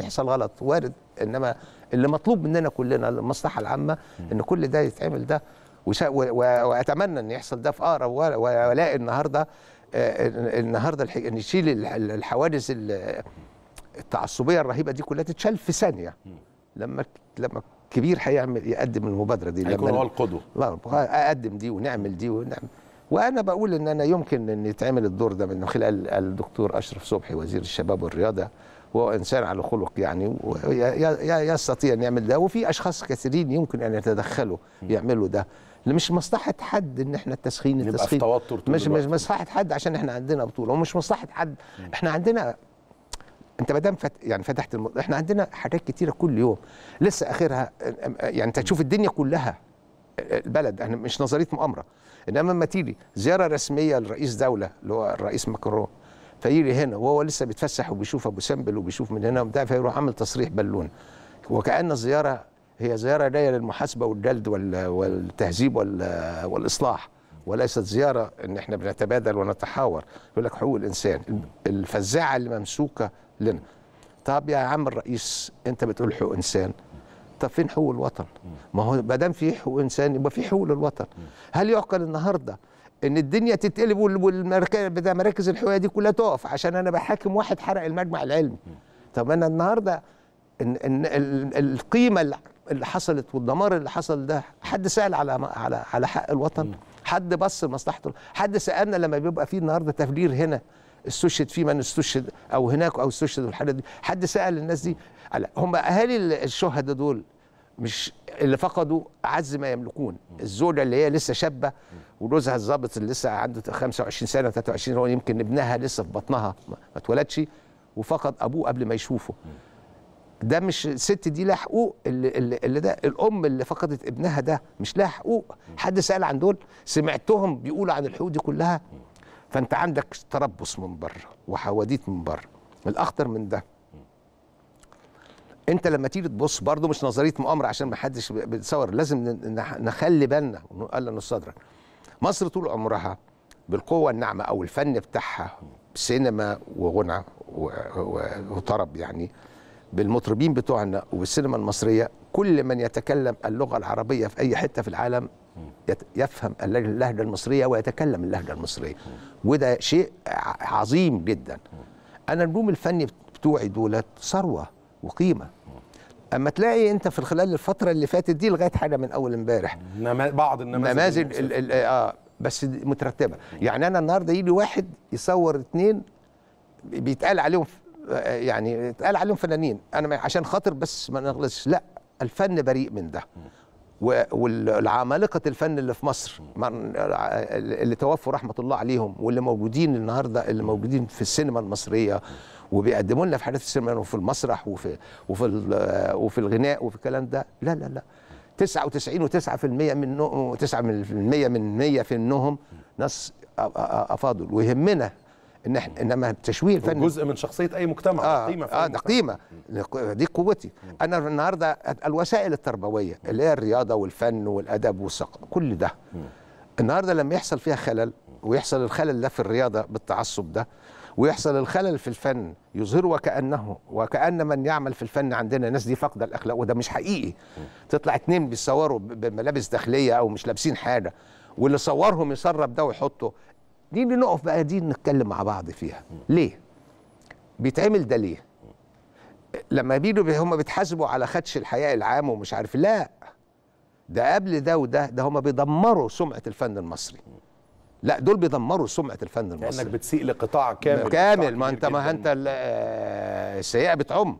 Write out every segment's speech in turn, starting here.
يحصل غلط وارد إنما اللي مطلوب مننا كلنا المصلحة العامة إن كل ده يتعمل ده. وأتمنى إن يحصل ده في أقرب وألاقي النهارده آه، النهارده نشيل ال- الحوادث ال- التعصبية الرهيبة دي كلها تتشال في ثانية. لما لما كبير هيعمل يقدم المبادرة دي. هيكون هو القدوة. لا أقدم دي ونعمل دي ونعمل. وأنا بقول إن أنا يمكن إن يتعمل الدور ده من خلال الدكتور أشرف صبحي وزير الشباب والرياضة وهو انسان على خلق يعني ويستطيع أن يعمل ده. وفي أشخاص كثيرين يمكن أن يتدخلوا يعملوا ده. مش مصلحة حد إن إحنا التسخين نبقى في التسخين. توتر مش مش. مصلحة حد عشان إحنا عندنا بطولة. ومش مصلحة حد. إحنا عندنا أنت ما دام فت... يعني فتحت الم... إحنا عندنا حاجات كتيرة كل يوم. لسه آخرها يعني أنت تشوف الدنيا كلها البلد إحنا مش نظرية مؤامرة. إنما لما تيجي زيارة رسمية لرئيس دولة اللي هو الرئيس ماكرون فيجي هنا وهو لسه بيتفسح وبيشوف أبو سمبل وبيشوف من هنا وبتاع فيروح عامل تصريح بالون. وكأن الزيارة هي زيارة جاية للمحاسبة والجلد وال... والتهذيب وال... والإصلاح. وليست زيارة إن إحنا بنتبادل ونتحاور. يقول لك حقوق الإنسان الفزاعة اللي ممسوكه لنا. طب يا عم الرئيس أنت بتقول حقوق إنسان. طب فين حقوق الوطن؟ ما هو ما دام في حقوق إنسان يبقى في حقوق للوطن. هل يعقل النهارده إن الدنيا تتقلب والمراكز بتاع مراكز الحقوق دي كلها تقف عشان أنا بحاكم واحد حرق المجمع العلمي. طب أنا النهارده ان ال- القيمة اللي- حصلت والدمار اللي حصل ده حد سأل على على على حق الوطن؟ حد بص لمصلحته؟ حد سألنا لما بيبقى في النهارده تفجير هنا استشهد في من استشهد أو هناك أو استشهد والحاجات دي حد سأل الناس دي هم أهالي الشهداء دول مش اللي فقدوا أعز ما يملكون. الزوجة اللي هي لسه شابة وجوزها الضابط اللي لسه عنده 25 سنة 23 هو يمكن ابنها لسه في بطنها ما اتولدش وفقد أبوه قبل ما يشوفه. ده مش الست دي لها حقوق اللي, اللي, اللي ده الأم اللي فقدت ابنها ده مش لها حقوق. حد سأل عن دول؟ سمعتهم بيقولوا عن الحقوق دي كلها. فأنت عندك تربص من بره وحواديت من بره. الأخطر من ده انت لما تيجي تبص برضه مش نظرية مؤامرة عشان ما حدش بيتصور لازم نخلي بالنا ونقلل صدرك مصر طول عمرها بالقوة الناعمة أو الفن بتاعها سينما وغنى وطرب يعني بالمطربين بتوعنا والسينما المصرية كل من يتكلم اللغة العربية في أي حتة في العالم يفهم اللهجة المصرية ويتكلم اللهجة المصرية. وده شيء عظيم جدا. أنا النجوم الفني بتوعي دولت ثروة. وقيمة. أما تلاقي أنت في خلال الفترة اللي فاتت دي لغاية حاجة من أول امبارح. نما... بعض النماذج نماذج آه بس مترتبة. يعني أنا النهارده يجي واحد يصور اتنين بيتقال عليهم آه، يعني اتقال عليهم فنانين. أنا ما- عشان خاطر بس ما نغلطش. لا الفن بريء من ده. والعمالقه الفن اللي في مصر من- اللي توفوا رحمة الله عليهم واللي موجودين النهارده اللي موجودين في السينما المصرية وبيقدموا لنا في حاجات السينما وفي المسرح وفي وفي وفي الغناء وفي الكلام ده. لا لا لا. 99 و9% منهم 9% من 100 في انهم ناس أفاضل. ويهمنا إن إحنا إنما تشويه الفن. جزء من شخصية أي مجتمع آه قيمة آه ده. قيمة. دي قوتي. أنا النهارده الوسائل التربوية اللي هي الرياضة والفن والأدب والثقافه كل ده. النهارده لما يحصل فيها خلل ويحصل الخلل ده في الرياضة بالتعصب ده ويحصل الخلل في الفن يظهر وكأنه وكأن من يعمل في الفن عندنا ناس دي فاقدة الأخلاق وده مش حقيقي. تطلع اتنين بيصوروا بملابس داخلية أو مش لابسين حاجة واللي صورهم يسرب ده ويحطه. دي نقف بقى دي نتكلم مع بعض فيها. ليه؟ بيتعمل ده ليه؟ لما بيجوا هم بيتحاسبوا على خدش الحياء العام ومش عارف لا. ده قبل ده وده ده هم بيدمروا سمعة الفن المصري. لا دول بيدمروا سمعة الفن المصري. بتسيء لقطاع كامل. كامل. ما انت ما. انت ال- السيئة بتعم.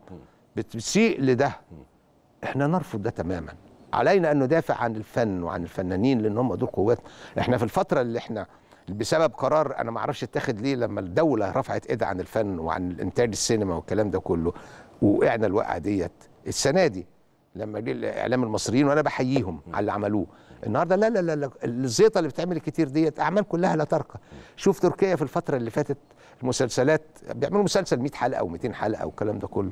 بتسيء لده. إحنا نرفض ده تماما. علينا أن ندافع عن الفن وعن الفنانين لأن هم دول قوات. إحنا في الفترة اللي إحنا بسبب قرار أنا ما أعرفش اتاخد ليه لما الدولة رفعت إيدها عن الفن وعن الانتاج السينما والكلام ده كله وقعنا الوقعة ديت. السنة دي لما جه الإعلام المصريين وأنا بحييهم على اللي عملوه. النهارده لا لا لا, لا الزيطة اللي بتعمل كتير ديت أعمال كلها لا ترقى. شوف تركيا في الفترة اللي فاتت المسلسلات بيعملوا مسلسل 100 حلقة أو 200 حلقة والكلام ده كله.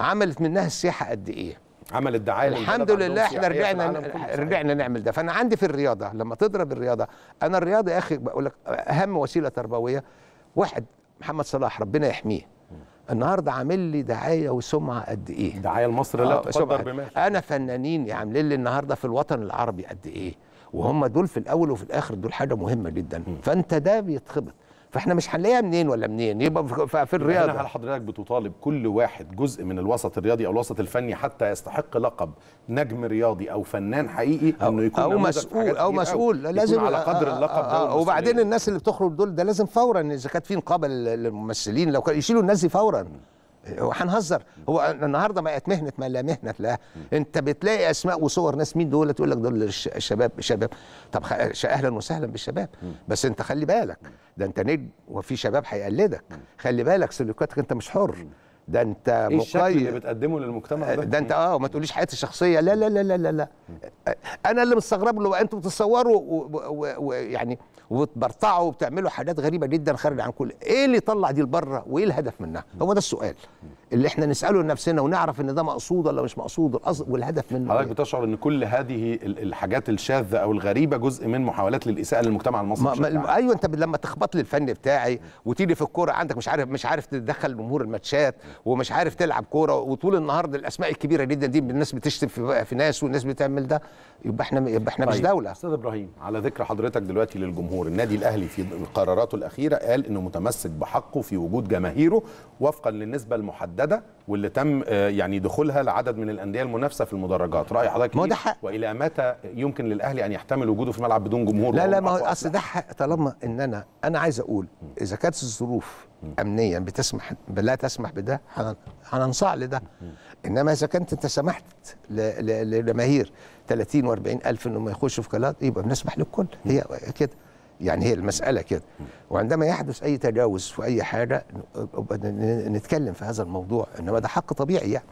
عملت منها السياحة قد إيه؟ عمل دعاية الحمد لله إحنا رجعنا. رجعنا نعمل ده. فأنا عندي في الرياضة لما تضرب الرياضة أنا الرياضة يا أخي بقول لك أهم وسيلة تربوية واحد محمد صلاح ربنا يحميه. النهارده عامل لي دعاية وسمعة قد إيه؟ دعاية لمصر لا آه، تقدر. بمال أنا فنانين عاملين لي النهارده في الوطن العربي قد إيه؟ وهم دول في الأول وفي الآخر دول حاجة مهمة جدا. فأنت ده بيتخبط. فاحنا مش هنلاقيها منين ولا منين يبقى في- هنا الرياضة هل حضرتك بتطالب كل واحد جزء من الوسط الرياضي أو الوسط الفني حتى يستحق لقب نجم رياضي أو فنان حقيقي إنه يكون في مسؤول أو مسؤول أوي. لازم على قدر اللقب ده. وبعدين الناس اللي بتخرج دول ده لازم فورا إذا كانت في نقابه لل- للممثلين لو كان يشيلوا الناس دي فورا هنهزر. هو النهارده بقت مهنة ما لا مهنة لها. انت بتلاقي أسماء وصور ناس مين دول؟ تقول لك دول الش- الشباب شباب. طب أهلا وسهلا بالشباب. بس انت خلي بالك ده انت نجم وفي شباب هيقلدك. خلي بالك سلوكاتك انت مش حر. ده انت إيه الشكل اللي مقيد. بتقدمه للمجتمع ده؟ ده انت آه وما تقوليش حياتي الشخصية. لا لا لا لا لا, لا. أنا اللي مستغرب له أنتوا بتتصوروا ويعني وبتبرطعوا وبتعملوا حاجات غريبة جدا خارج عن كل. إيه اللي يطلع دي لبره وإيه الهدف منها؟ هو ده السؤال. اللي إحنا نسأله لنفسنا ونعرف إن ده مقصود ولا مش مقصود والهدف منه حضرتك إيه؟ بتشعر إن كل هذه ال- الحاجات الشاذة أو الغريبة جزء من محاولات للإساءة للمجتمع المصري ما ما. أيوه أنت لما تخبط لي الفن بتاعي وتيجي في الكورة عندك مش عارف مش عارف تدخل جمهور الماتشات ومش عارف تلعب كورة وطول النهار ده الأسماء الكبيرة جدا دي الناس بتشتم في, في ناس والناس بتعمل ده يبقى إحنا يبقى إحنا مش طيب، دولة أستاذ إبراهيم على ذكر حضرتك دلوقتي للجمهور النادي الأهلي في قراراته الأخيرة قال إنه متمسك بحقه في وجود جماهيره وفقا للنسبة المحددة واللي تم آه، يعني دخولها لعدد من الأندية المنافسة في المدرجات. رأي حضرتك ما هو إيه؟ ده حق. وإلى متى يمكن للأهلي أن يحتمل وجوده في الملعب بدون جمهور لا لا ما هو أصل ده حق. طالما إن أنا أنا عايز أقول إذا كانت الظروف امنيا بتسمح لا تسمح بده هن- هننصاع لده. إنما إذا كنت أنت سمحت لجماهير 30 و40 ألف انهم يخشوا في قناة يبقى بنسمح للكل. هي كده. يعني هي المسألة كده. وعندما يحدث أي تجاوز في نبقى ن- نتكلم في هذا الموضوع إنما ده حق طبيعي يعني.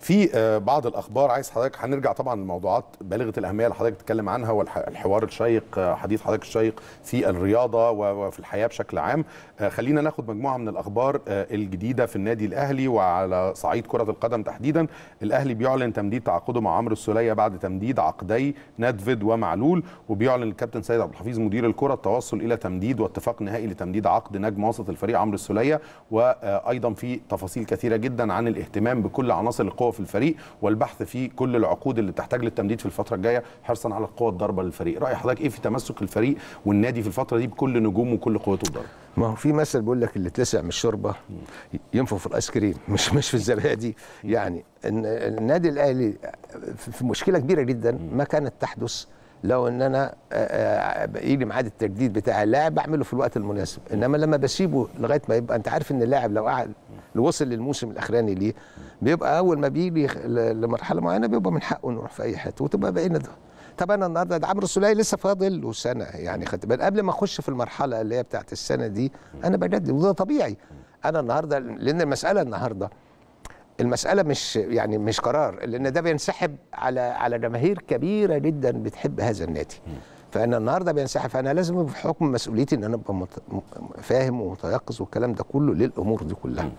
في آه، بعض الأخبار عايز حضرتك هنرجع طبعا لموضوعات بالغة الأهمية اللي حضرتك بتتكلم عنها والحوار الشيق آه، حديث حضرتك الشيق في الرياضة وفي الحياة بشكل عام. آه، خلينا ناخد مجموعة من الأخبار الجديدة في النادي الأهلي وعلى صعيد كرة القدم تحديدا. الأهلي بيعلن تمديد تعاقده مع عمرو السولية بعد تمديد عقدي ندفيد ومعلول وبيعلن الكابتن سيد عبد الحفيظ مدير الكرة التوصل إلى تمديد واتفاق نهائي لتمديد عقد نجم وسط الفريق عمرو السولية. وأيضا في تفاصيل كثيرة جدا عن الاهتمام بكل عناصر القوة في الفريق والبحث في كل العقود اللي تحتاج للتمديد في الفترة الجاية حرصا على القوه الضاربه للفريق. رأي حضرتك إيه في تمسك الفريق والنادي في الفترة دي بكل نجومه وكل قوته الضاربه ما هو في مثل بيقول لك اللي اتلسع من الشوربة ينفخ في الآيس كريم مش مش في الزبادي يعني النادي الأهلي في في مشكلة كبيرة جدا ما كانت تحدث لو إن أنا آه، آه، يجي ميعاد التجديد بتاع اللاعب بعمله في الوقت المناسب. إنما لما بسيبه لغاية ما يبقى أنت عارف إن اللاعب لو قعد لو وصل للموسم الأخراني ليه بيبقى أول ما بيجي لمرحلة معينة بيبقى من حقه إنه يروح في أي حتة وتبقى بقينا ده. طب أنا النهارده ده عمرو السولية لسه فاضل له سنة يعني خدت بالك قبل ما أخش في المرحلة اللي هي بتاعت السنة دي أنا بجدد وده طبيعي. أنا النهارده لأن المسألة النهارده المسألة مش يعني مش قرار لأن ده بينسحب على على جماهير كبيرة جدا بتحب هذا النادي. فأنا النهارده بينسحب فأنا لازم بحكم مسؤوليتي إن أنا أبقى فاهم ومتيقظ والكلام ده كله للأمور دي كلها.